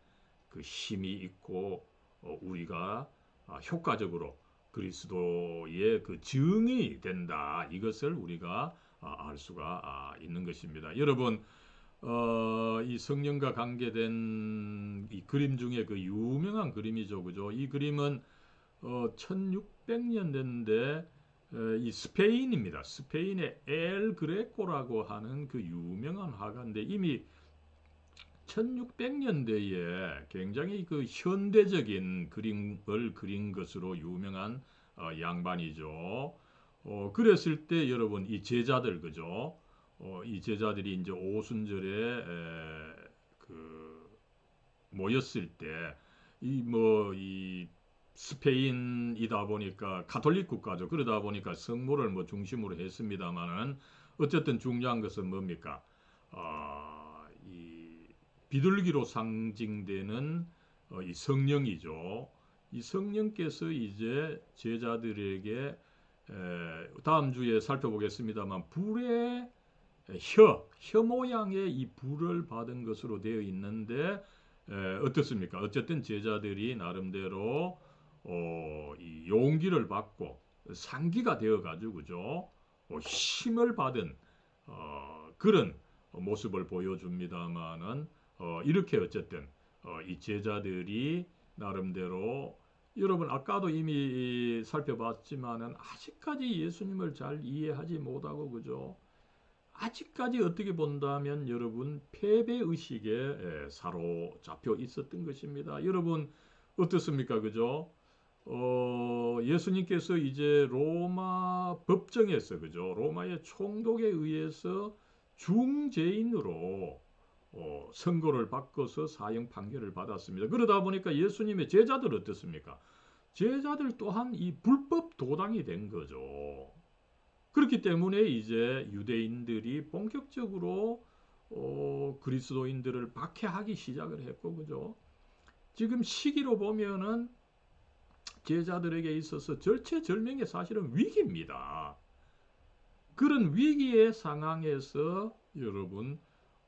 그 힘이 있고 어, 우리가 아, 효과적으로 그리스도의 그 증이 된다. 이것을 우리가 아, 알 수가 아, 있는 것입니다. 여러분 어, 이 성령과 관계된 이 그림 중에 그 유명한 그림이죠, 그죠? 이 그림은 어, 1600년 됐는데 어, 이 스페인입니다. 스페인의 엘 그레코라고 하는 그 유명한 화가인데 이미 1600년대에 굉장히 그 현대적인 그림을 그린 것으로 유명한 어, 양반이죠. 어, 그랬을 때 여러분 이 제자들 그죠? 어, 이 제자들이 이제 오순절에 에, 그 모였을 때 이 뭐이 뭐 스페인이다 보니까 가톨릭 국가죠. 그러다 보니까 성모를 뭐 중심으로 했습니다만은 어쨌든 중요한 것은 뭡니까? 어, 이 비둘기로 상징되는 어, 이 성령이죠. 이 성령께서 이제 제자들에게 에, 다음 주에 살펴보겠습니다만 불의 혀, 혀 모양의 이 불을 받은 것으로 되어 있는데 에, 어떻습니까? 어쨌든 제자들이 나름대로 어, 이 용기를 받고 상기가 되어 가지고 그죠? 어, 힘을 받은 어, 그런 모습을 보여줍니다만은 어, 이렇게 어쨌든 어, 이 제자들이 나름대로 여러분 아까도 이미 살펴봤지만은 아직까지 예수님을 잘 이해하지 못하고 그죠? 아직까지 어떻게 본다면 여러분 패배 의식에 사로잡혀 있었던 것입니다. 여러분 어떻습니까? 그죠? 어, 예수님께서 이제 로마 법정에서 그죠? 로마의 총독에 의해서 중죄인으로 어, 선고를 받고서 사형 판결을 받았습니다. 그러다 보니까 예수님의 제자들 어떻습니까? 제자들 또한 이 불법 도당이 된 거죠. 그렇기 때문에 이제 유대인들이 본격적으로 어, 그리스도인들을 박해하기 시작을 했고 그죠? 지금 시기로 보면은 제자들에게 있어서 절체절명의 사실은 위기입니다. 그런 위기의 상황에서 여러분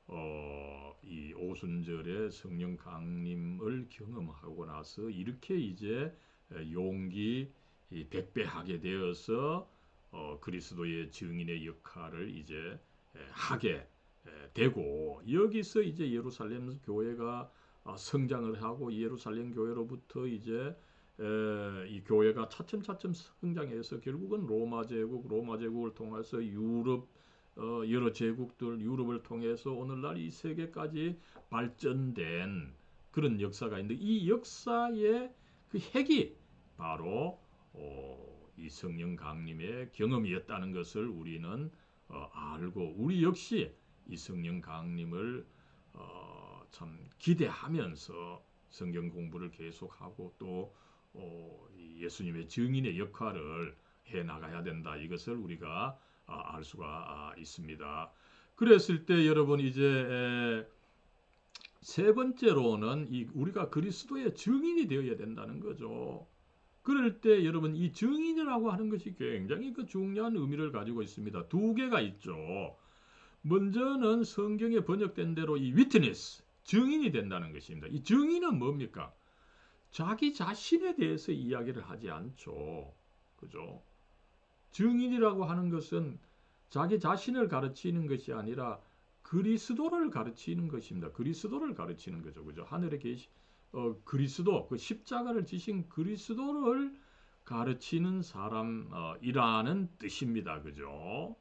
어, 이 오순절에 성령 강림을 경험하고 나서 이렇게 이제 용기 백배하게 되어서 어, 그리스도의 증인의 역할을 이제 하게 되고 여기서 이제 예루살렘 교회가 아, 성장을 하고 예루살렘 교회로부터 이제 이 교회가 차츰차츰 성장해서 결국은 로마 제국, 로마 제국을 통해서 유럽 어, 여러 제국들 유럽을 통해서 오늘날 이 세계까지 발전된 그런 역사가 있는데 이 역사의 그 핵이 바로 어, 이 성령 강림의 경험이었다는 것을 우리는 어, 알고 우리 역시 이 성령 강림을 어, 참 기대하면서 성경 공부를 계속하고 또 어, 예수님의 증인의 역할을 해 나가야 된다. 이것을 우리가 아, 알 수가 아, 있습니다. 그랬을 때 여러분 이제 세 번째로는 이 우리가 그리스도의 증인이 되어야 된다는 거죠. 그럴 때 여러분 이 증인이라고 하는 것이 굉장히 그 중요한 의미를 가지고 있습니다. 두 개가 있죠. 먼저는 성경에 번역된 대로 이 위트니스 증인이 된다는 것입니다. 이 증인은 뭡니까? 자기 자신에 대해서 이야기를 하지 않죠. 그죠? 증인이라고 하는 것은 자기 자신을 가르치는 것이 아니라 그리스도를 가르치는 것입니다. 그리스도를 가르치는 거죠. 그죠? 하늘에 계시 어, 그리스도 그 십자가를 지신 그리스도를 가르치는 사람이라는 뜻입니다. 그죠?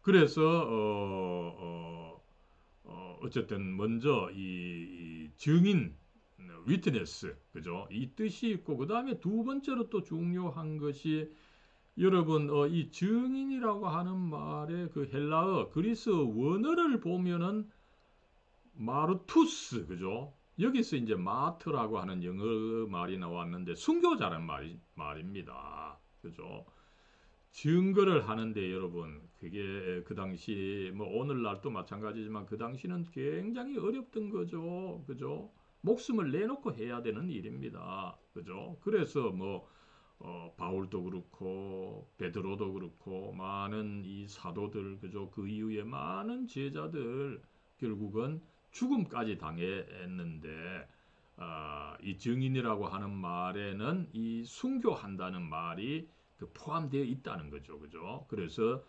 그래서 어, 어, 어, 어쨌든 먼저 이, 이 증인 위트네스 그죠? 이 뜻이 있고 그 다음에 두 번째로 또 중요한 것이 여러분 어, 이 증인이라고 하는 말의 그 헬라어 그리스 원어를 보면은 마르투스 그죠? 여기서 이제 마트라고 하는 영어 말이 나왔는데 순교자란 말이, 말입니다. 그죠? 증거를 하는데 여러분 그게 그 당시 뭐 오늘날도 마찬가지지만 그 당시는 굉장히 어렵던 거죠. 그죠? 목숨을 내놓고 해야 되는 일입니다. 그죠? 그래서 뭐 어, 바울도 그렇고 베드로도 그렇고 많은 이 사도들 그죠? 그 이후에 많은 제자들 결국은 죽음까지 당했는데 어, 이 증인이라고 하는 말에는 이 순교한다는 말이 그 포함되어 있다는 거죠. 그죠? 그래서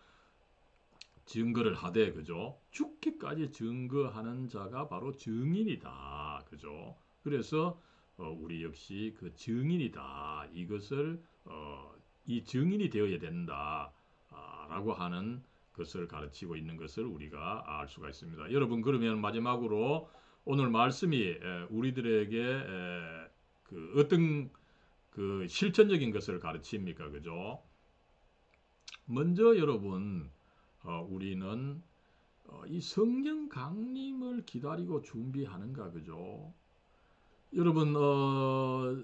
증거를 하되 그죠? 죽기까지 증거하는 자가 바로 증인이다. 그죠? 그래서 어, 우리 역시 그 증인이다. 이것을 어, 이 증인이 되어야 된다. 아, 라고 하는 것을 가르치고 있는 것을 우리가 알 수가 있습니다. 여러분 그러면 마지막으로 오늘 말씀이 우리들에게 그 어떤 그 실천적인 것을 가르칩니까? 그죠? 먼저 여러분 어, 우리는 어, 이 성령 강림을 기다리고 준비하는가 그죠? 여러분 어,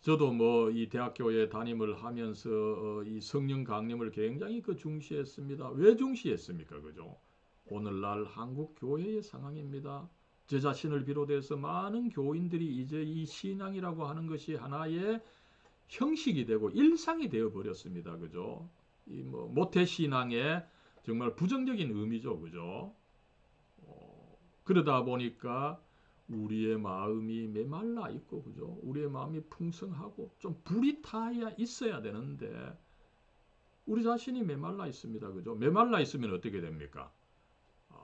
저도 뭐 이 대학교에 담임을 하면서 어, 이 성령 강림을 굉장히 그 중시했습니다. 왜 중시했습니까? 그죠? 오늘날 한국 교회의 상황입니다. 제 자신을 비롯해서 많은 교인들이 이제 이 신앙이라고 하는 것이 하나의 형식이 되고 일상이 되어 버렸습니다. 그죠? 이 뭐 모태 신앙의 정말 부정적인 의미죠. 그죠? 어, 그러다 보니까 우리의 마음이 메말라 있고 그죠? 우리의 마음이 풍성하고 좀 불이 타야 있어야 되는데 우리 자신이 메말라 있습니다. 그죠? 메말라 있으면 어떻게 됩니까? 아,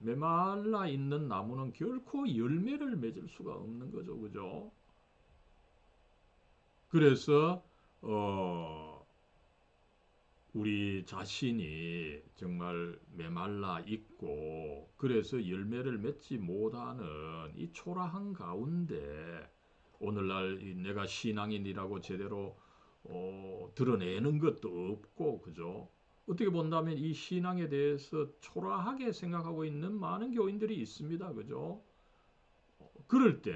메말라 있는 나무는 결코 열매를 맺을 수가 없는 거죠. 그죠? 그래서 어 우리 자신이 정말 메말라 있고 그래서 열매를 맺지 못하는 이 초라한 가운데 오늘날 내가 신앙인이라고 제대로 어, 드러내는 것도 없고 그죠? 어떻게 본다면 이 신앙에 대해서 초라하게 생각하고 있는 많은 교인들이 있습니다. 그죠? 어, 그럴 때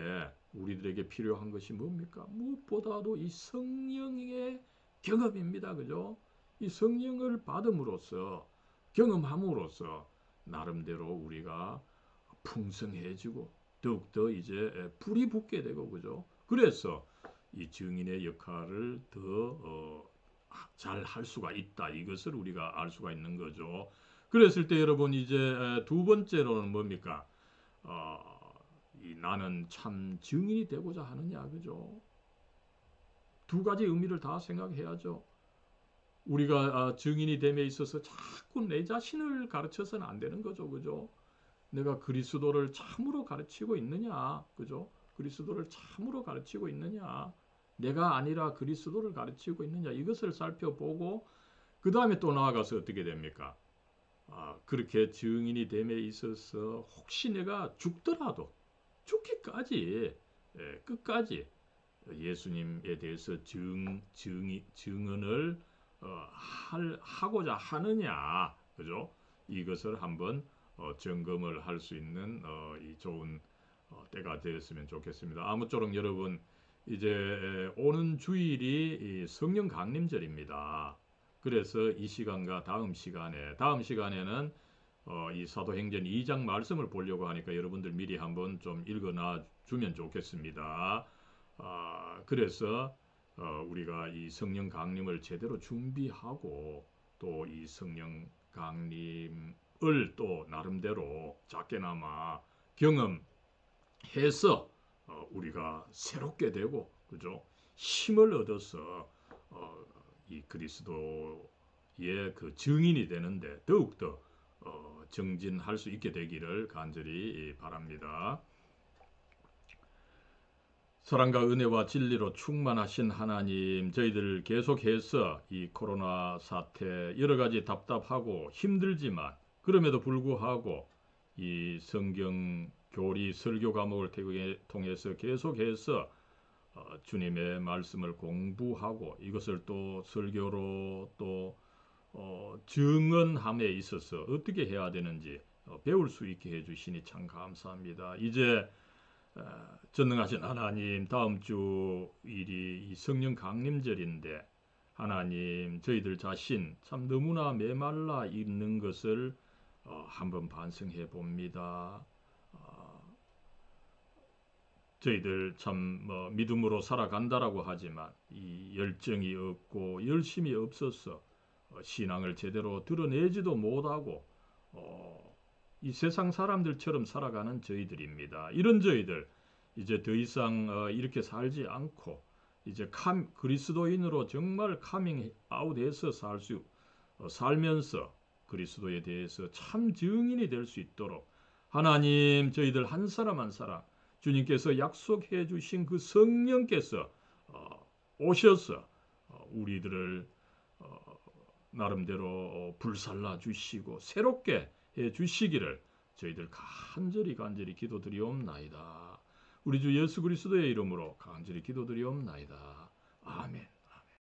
우리들에게 필요한 것이 뭡니까? 무엇보다도 이 성령의 경험입니다. 그죠? 이 성령을 받음으로써 경험함으로써 나름대로 우리가 풍성해지고 더욱더 이제 불이 붙게 되고 그죠? 그래서 이 증인의 역할을 더 잘 할 수가 있다. 이것을 우리가 알 수가 있는 거죠. 그랬을 때 여러분 이제 두 번째로는 뭡니까? 어, 이 나는 참 증인이 되고자 하느냐, 그죠? 두 가지 의미를 다 생각해야죠. 우리가 아, 증인이 됨에 있어서 자꾸 내 자신을 가르쳐서는 안 되는 거죠. 그죠? 내가 그리스도를 참으로 가르치고 있느냐. 그죠? 그리스도를 참으로 가르치고 있느냐. 내가 아니라 그리스도를 가르치고 있느냐. 이것을 살펴보고 그 다음에 또 나아가서 어떻게 됩니까? 아, 그렇게 증인이 됨에 있어서 혹시 내가 죽더라도 죽기까지 예, 끝까지 예수님에 대해서 증, 증, 증언을 어, 할, 하고자 하느냐, 그죠? 이것을 한번 어, 점검을 할 수 있는 어, 이 좋은 어, 때가 되었으면 좋겠습니다. 아무쪼록 여러분 이제 오는 주일이 성령 강림절입니다. 그래서 이 시간과 다음 시간에 다음 시간에는 어, 이 사도행전 2장 말씀을 보려고 하니까 여러분들 미리 한번 좀 읽어놔 주면 좋겠습니다. 아, 그래서 어, 우리가 이 성령 강림을 제대로 준비하고 또 이 성령 강림을 또 나름대로 작게나마 경험해서 어, 우리가 새롭게 되고 그죠 힘을 얻어서 어, 이 그리스도의 그 증인이 되는데 더욱더 어, 정진할 수 있게 되기를 간절히 바랍니다. 사랑과 은혜와 진리로 충만하신 하나님, 저희들 계속해서 이 코로나 사태 여러 가지 답답하고 힘들지만 그럼에도 불구하고 이 성경 교리 설교 과목을 통해서 계속해서 어, 주님의 말씀을 공부하고 이것을 또 설교로 또 어, 증언함에 있어서 어떻게 해야 되는지 어, 배울 수 있게 해주시니 참 감사합니다. 이제 어, 전능하신 하나님 다음 주 일이 이 성령 강림절인데 하나님 저희들 자신 참 너무나 메말라 있는 것을 어, 한번 반성해 봅니다. 어, 저희들 참 뭐 믿음으로 살아간다라고 하지만 이 열정이 없고 열심이 없어서 어, 신앙을 제대로 드러내지도 못하고 어, 이 세상 사람들처럼 살아가는 저희들입니다. 이런 저희들 이제 더 이상 어, 이렇게 살지 않고 이제 캄, 그리스도인으로 정말 카밍 아웃해서 살수 어, 살면서 그리스도에 대해서 참 증인이 될 수 있도록 하나님 저희들 한 사람 한 사람 주님께서 약속해 주신 그 성령께서 어, 오셔서 어, 우리들을 어, 나름대로 어, 불살라 주시고 새롭게 해 주시기를 저희들 간절히 간절히 기도드리옵나이다. 우리 주 예수 그리스도의 이름으로 간절히 기도드리옵나이다. 아멘.